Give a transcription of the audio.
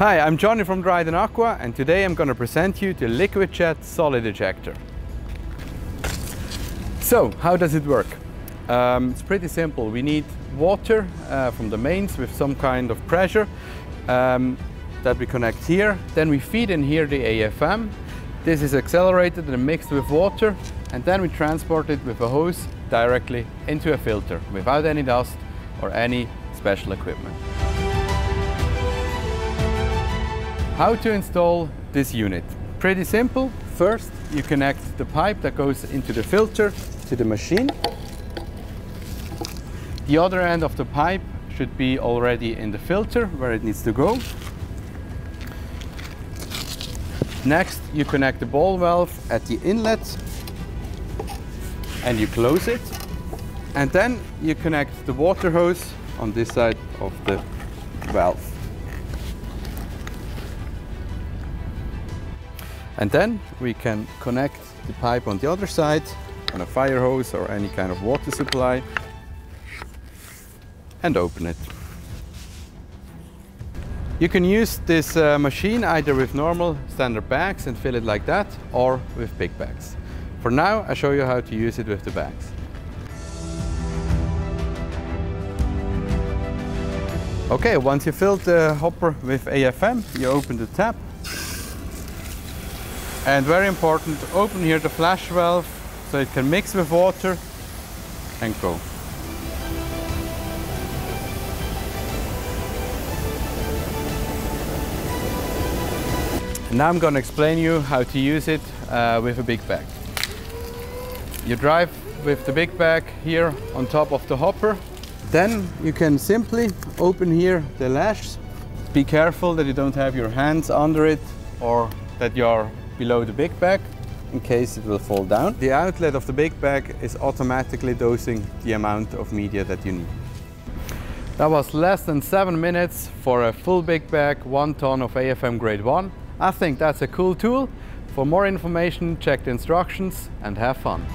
Hi, I'm Johnny from Dryden Aqua and today I'm going to present you the Liquid Jet Solid Ejector. So, how does it work? Um, it's pretty simple. We need water uh, from the mains with some kind of pressure um, that we connect here. Then we feed in here the AFM. This is accelerated and mixed with water and then we transport it with a hose directly into a filter without any dust or any special equipment. How to install this unit? Pretty simple. First, you connect the pipe that goes into the filter to the machine. The other end of the pipe should be already in the filter where it needs to go. Next, you connect the ball valve at the inlet and you close it. And then you connect the water hose on this side of the valve. And then we can connect the pipe on the other side on a fire hose or any kind of water supply and open it. You can use this uh, machine either with normal standard bags and fill it like that or with big bags. For now, I show you how to use it with the bags. Okay, once you fill the hopper with AFM, you open the tap and very important, open here the flash valve so it can mix with water and go. now I'm going to explain you how to use it uh, with a big bag. You drive with the big bag here on top of the hopper. Then you can simply open here the lash. Be careful that you don't have your hands under it or that you're below the big bag in case it will fall down. The outlet of the big bag is automatically dosing the amount of media that you need. That was less than seven minutes for a full big bag, one ton of AFM grade one. I think that's a cool tool. For more information, check the instructions and have fun.